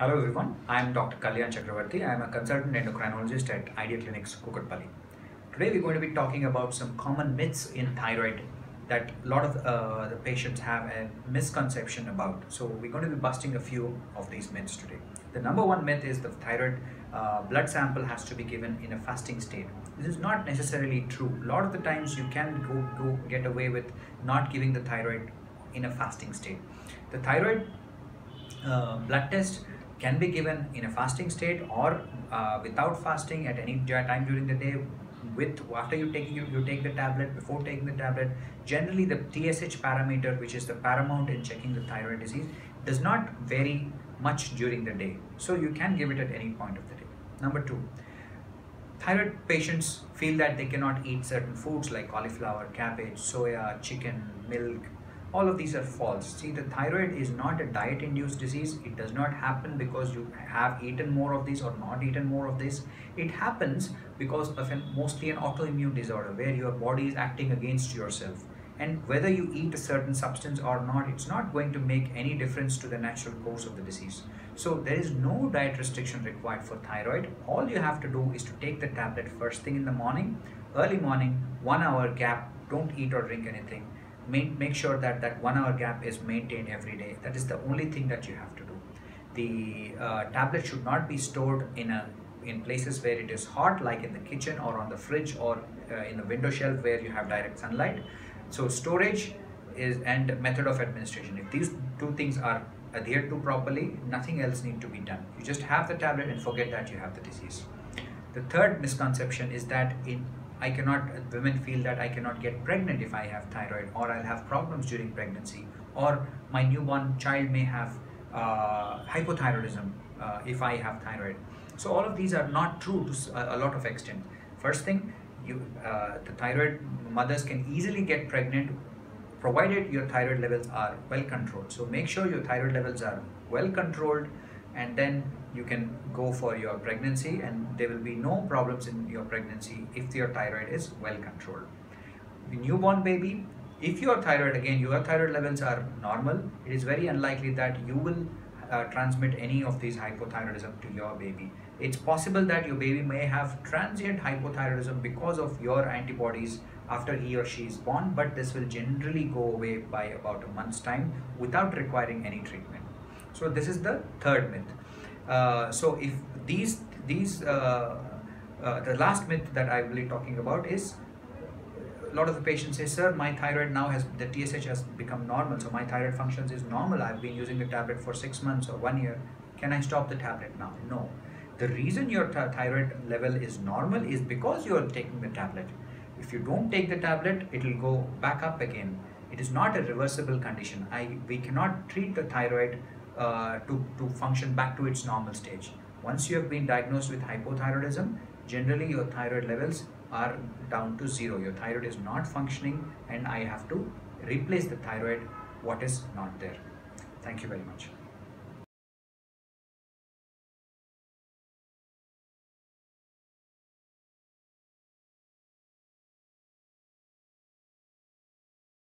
Hello everyone, I am Dr. Kalyan Chakravarthy. I am a consultant endocrinologist at Idea Clinics, Kukatpally. Today we're going to be talking about some common myths in thyroid that a lot of uh, the patients have a misconception about. So we're going to be busting a few of these myths today. The number one myth is the thyroid uh, blood sample has to be given in a fasting state. This is not necessarily true. A lot of the times you can go, go get away with not giving the thyroid in a fasting state. The thyroid uh, blood test can be given in a fasting state or uh, without fasting at any time during the day with after you take you, you take the tablet before taking the tablet generally the tsh parameter which is the paramount in checking the thyroid disease does not vary much during the day. So you can give it at any point of the day. Number two thyroid patients feel that they cannot eat certain foods like cauliflower cabbage soya chicken milk all of these are false. See the thyroid is not a diet induced disease. It does not happen because you have eaten more of this or not eaten more of this. It happens because of an mostly an autoimmune disorder where your body is acting against yourself. And whether you eat a certain substance or not it's not going to make any difference to the natural course of the disease. So there is no diet restriction required for thyroid. All you have to do is to take the tablet first thing in the morning. Early morning one hour gap. Don't eat or drink anything make, make sure that that one hour gap is maintained every day. That is the only thing that you have to do. The uh, tablet should not be stored in a in places where it is hot like in the kitchen or on the fridge or uh, in the window shelf where you have direct sunlight. So storage is and method of administration. If these two things are adhered to properly nothing else need to be done. You just have the tablet and forget that you have the disease. The third misconception is that in I cannot, women feel that I cannot get pregnant if I have thyroid, or I'll have problems during pregnancy, or my newborn child may have uh, hypothyroidism uh, if I have thyroid. So all of these are not true to a lot of extent. First thing, you, uh, the thyroid mothers can easily get pregnant provided your thyroid levels are well controlled. So make sure your thyroid levels are well controlled and then you can go for your pregnancy and there will be no problems in your pregnancy if your thyroid is well controlled. The newborn baby, if your thyroid, again, your thyroid levels are normal, it is very unlikely that you will uh, transmit any of these hypothyroidism to your baby. It's possible that your baby may have transient hypothyroidism because of your antibodies after he or she is born, but this will generally go away by about a month's time without requiring any treatment. So this is the third myth. Uh, so if these these uh, uh, the last myth that I will be talking about is a lot of the patients say, sir, my thyroid now has the TSH has become normal, so my thyroid functions is normal. I've been using the tablet for six months or one year. Can I stop the tablet now? No. The reason your th thyroid level is normal is because you are taking the tablet. If you don't take the tablet, it will go back up again. It is not a reversible condition. I we cannot treat the thyroid uh, to, to function back to its normal stage. Once you have been diagnosed with hypothyroidism, generally your thyroid levels are down to zero. Your thyroid is not functioning and I have to replace the thyroid what is not there. Thank you very much.